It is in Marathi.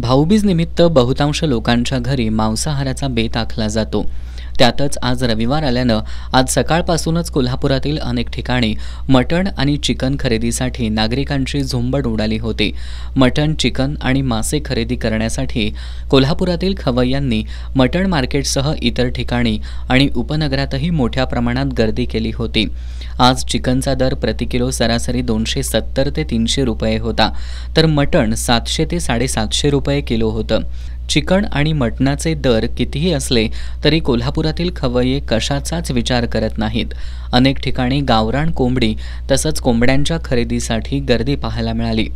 भाऊबीज निमित्त बहुतांश लोकांच्या घरी मांसाहाराचा बेत आखला जातो. त्यातच आज रविवार आल्यानं आज सकाळपासूनच कोल्हापुरातील अनेक ठिकाणी मटण आणि चिकन खरेदीसाठी नागरिकांची झुंबड उडाली होती. मटण चिकन आणि मासे खरेदी करण्यासाठी कोल्हापुरातील खवय्यांनी मटण मार्केटसह इतर ठिकाणी आणि उपनगरातही मोठ्या प्रमाणात गर्दी केली होती. आज चिकनचा दर प्रति किलो सरासरी दोनशे सत्तर ते तीनशे रुपये होता. तर मटण सातशे ते साडेसातशे रुपये किलो होतं. चिकन आणि मटणाचे दर कितीही असले तरी कोल्हापुरातील खवय्ये कशाचाच विचार करत नाहीत. अनेक ठिकाणी गावरान कोंबडी तसंच कोंबड्यांच्या खरेदीसाठी गर्दी पाहायला मिळाली.